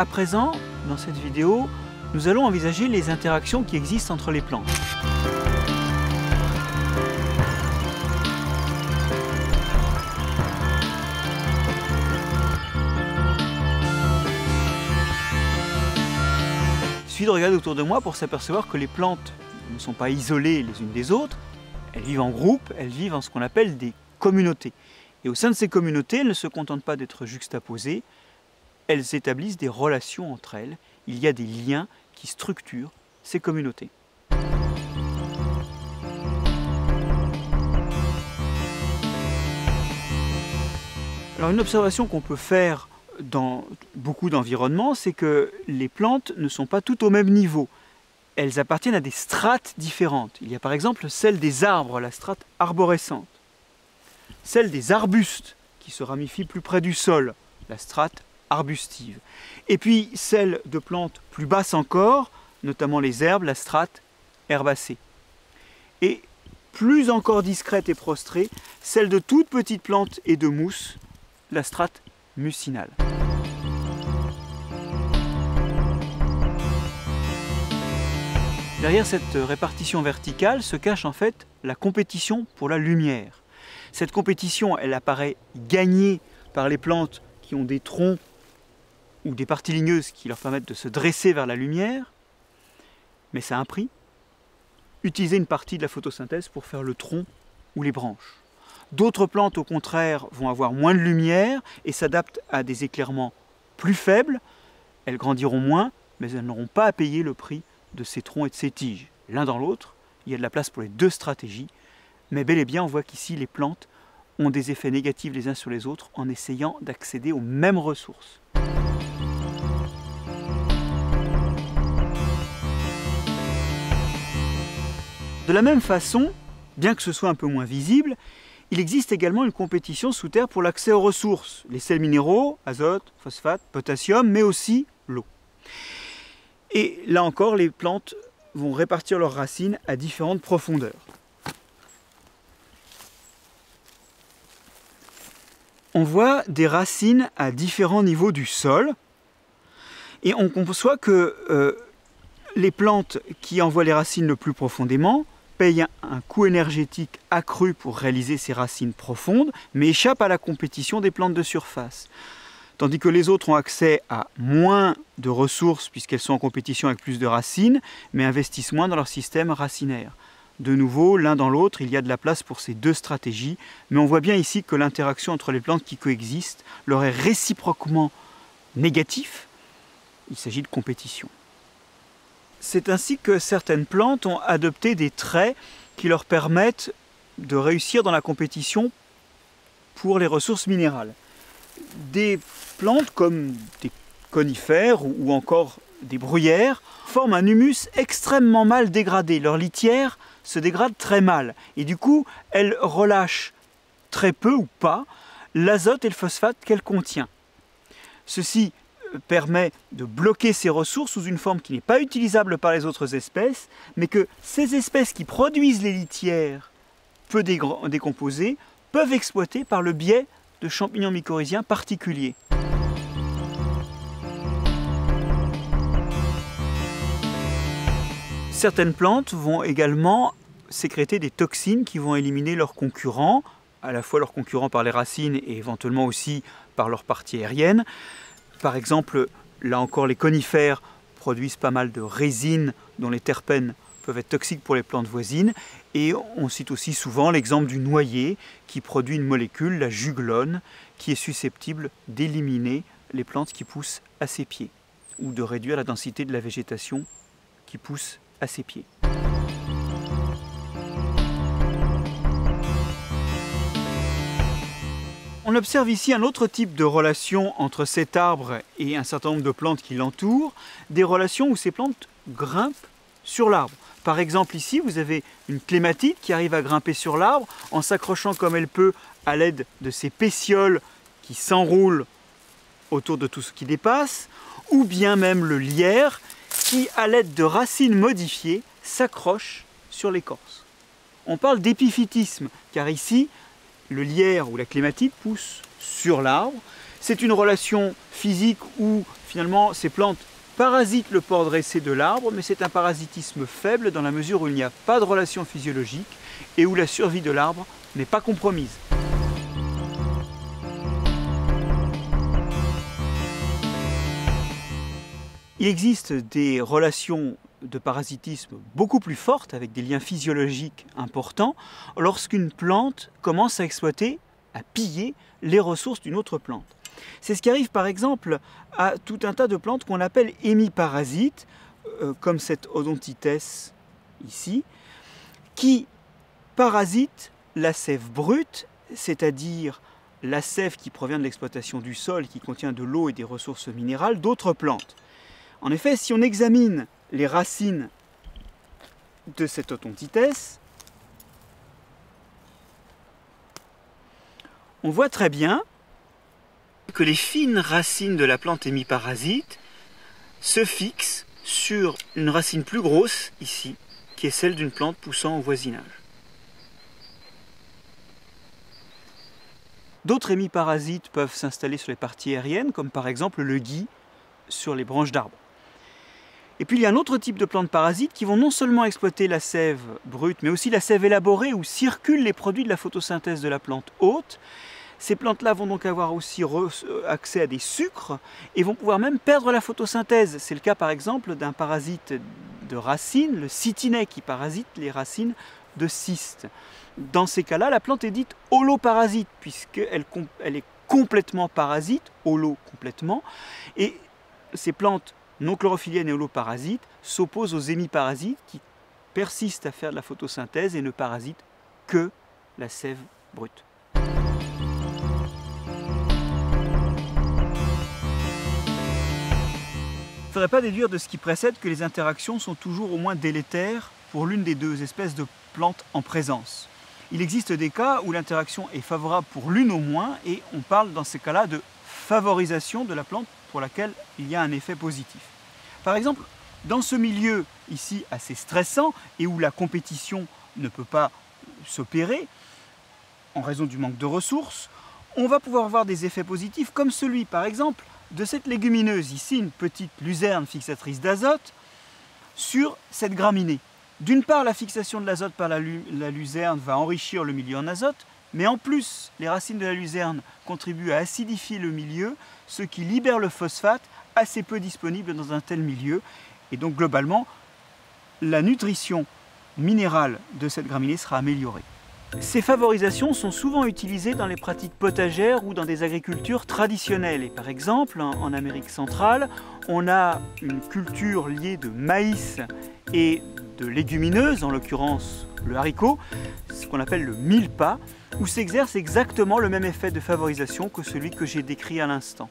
À présent, dans cette vidéo, nous allons envisager les interactions qui existent entre les plantes. Il suffit de regarder autour de moi pour s'apercevoir que les plantes ne sont pas isolées les unes des autres, elles vivent en groupe, elles vivent en ce qu'on appelle des communautés. Et au sein de ces communautés, elles ne se contentent pas d'être juxtaposées, elles établissent des relations entre elles, il y a des liens qui structurent ces communautés. Une observation qu'on peut faire dans beaucoup d'environnements, c'est que les plantes ne sont pas toutes au même niveau. Elles appartiennent à des strates différentes. Il y a par exemple celle des arbres, la strate arborescente. Celle des arbustes, qui se ramifient plus près du sol, la strate arbustive. Et puis celle de plantes plus basses encore, notamment les herbes, la strate herbacée. Et plus encore discrète et prostrée, celle de toutes petites plantes et de mousse, la strate mucinale. Derrière cette répartition verticale se cache en fait la compétition pour la lumière. Cette compétition, elle apparaît gagnée par les plantes qui ont des troncs ou des parties ligneuses qui leur permettent de se dresser vers la lumière, mais ça a un prix. Utiliser une partie de la photosynthèse pour faire le tronc ou les branches. D'autres plantes, au contraire, vont avoir moins de lumière et s'adaptent à des éclairements plus faibles. Elles grandiront moins, mais elles n'auront pas à payer le prix de ces troncs et de ces tiges. L'un dans l'autre, il y a de la place pour les deux stratégies, mais bel et bien on voit qu'ici les plantes ont des effets négatifs les uns sur les autres en essayant d'accéder aux mêmes ressources. De la même façon, bien que ce soit un peu moins visible, il existe également une compétition sous terre pour l'accès aux ressources, les sels minéraux, azote, phosphate, potassium, mais aussi l'eau. Et là encore, les plantes vont répartir leurs racines à différentes profondeurs. On voit des racines à différents niveaux du sol et on conçoit que euh, les plantes qui envoient les racines le plus profondément payent un coût énergétique accru pour réaliser ces racines profondes, mais échappent à la compétition des plantes de surface tandis que les autres ont accès à moins de ressources puisqu'elles sont en compétition avec plus de racines, mais investissent moins dans leur système racinaire. De nouveau, l'un dans l'autre, il y a de la place pour ces deux stratégies, mais on voit bien ici que l'interaction entre les plantes qui coexistent leur est réciproquement négatif. Il s'agit de compétition. C'est ainsi que certaines plantes ont adopté des traits qui leur permettent de réussir dans la compétition pour les ressources minérales des plantes comme des conifères ou encore des bruyères forment un humus extrêmement mal dégradé. Leur litière se dégrade très mal et du coup elle relâche très peu ou pas l'azote et le phosphate qu'elle contient. Ceci permet de bloquer ces ressources sous une forme qui n'est pas utilisable par les autres espèces, mais que ces espèces qui produisent les litières peu décomposées peuvent exploiter par le biais de champignons mycorhiziens particuliers. Certaines plantes vont également sécréter des toxines qui vont éliminer leurs concurrents, à la fois leurs concurrents par les racines et éventuellement aussi par leur partie aérienne. Par exemple, là encore, les conifères produisent pas mal de résines dont les terpènes peuvent être toxiques pour les plantes voisines. Et on cite aussi souvent l'exemple du noyer qui produit une molécule, la juglone, qui est susceptible d'éliminer les plantes qui poussent à ses pieds ou de réduire la densité de la végétation qui pousse à ses pieds. On observe ici un autre type de relation entre cet arbre et un certain nombre de plantes qui l'entourent, des relations où ces plantes grimpent sur l'arbre. Par exemple ici, vous avez une clématite qui arrive à grimper sur l'arbre en s'accrochant comme elle peut à l'aide de ses pétioles qui s'enroulent autour de tout ce qui dépasse, ou bien même le lierre qui, à l'aide de racines modifiées, s'accroche sur l'écorce. On parle d'épiphytisme, car ici, le lierre ou la clématite pousse sur l'arbre, C'est une relation physique où finalement ces plantes parasitent le port dressé de l'arbre, mais c'est un parasitisme faible dans la mesure où il n'y a pas de relation physiologique et où la survie de l'arbre n'est pas compromise. Il existe des relations de parasitisme beaucoup plus fortes, avec des liens physiologiques importants, lorsqu'une plante commence à exploiter, à piller les ressources d'une autre plante. C'est ce qui arrive par exemple à tout un tas de plantes qu'on appelle hémiparasites, euh, comme cette Odontites ici, qui parasitent la sève brute, c'est-à-dire la sève qui provient de l'exploitation du sol, qui contient de l'eau et des ressources minérales d'autres plantes. En effet, si on examine les racines de cette Odontites, on voit très bien que les fines racines de la plante hémiparasite se fixent sur une racine plus grosse ici, qui est celle d'une plante poussant au voisinage. D'autres hémiparasites peuvent s'installer sur les parties aériennes, comme par exemple le gui sur les branches d'arbres. Et puis il y a un autre type de plantes parasites qui vont non seulement exploiter la sève brute, mais aussi la sève élaborée où circulent les produits de la photosynthèse de la plante haute. Ces plantes-là vont donc avoir aussi accès à des sucres et vont pouvoir même perdre la photosynthèse. C'est le cas par exemple d'un parasite de racines, le cytinet, qui parasite les racines de cystes. Dans ces cas-là, la plante est dite holoparasite, puisqu'elle elle est complètement parasite, holo complètement, et ces plantes non chlorophylliennes et holoparasites s'opposent aux hémiparasites qui persistent à faire de la photosynthèse et ne parasitent que la sève brute. Il ne faudrait pas déduire de ce qui précède que les interactions sont toujours au moins délétères pour l'une des deux espèces de plantes en présence. Il existe des cas où l'interaction est favorable pour l'une au moins et on parle dans ces cas-là de favorisation de la plante pour laquelle il y a un effet positif. Par exemple, dans ce milieu ici assez stressant et où la compétition ne peut pas s'opérer en raison du manque de ressources, on va pouvoir voir des effets positifs comme celui par exemple de cette légumineuse, ici une petite luzerne fixatrice d'azote, sur cette graminée. D'une part, la fixation de l'azote par la, luzerne va enrichir le milieu en azote, mais en plus, les racines de la luzerne contribuent à acidifier le milieu, ce qui libère le phosphate assez peu disponible dans un tel milieu. Et donc globalement, la nutrition minérale de cette graminée sera améliorée. Ces favorisations sont souvent utilisées dans les pratiques potagères ou dans des agricultures traditionnelles. Et par exemple, en Amérique centrale, on a une culture liée de maïs et de légumineuses, en l'occurrence le haricot, ce qu'on appelle le milpa, où s'exerce exactement le même effet de favorisation que celui que j'ai décrit à l'instant.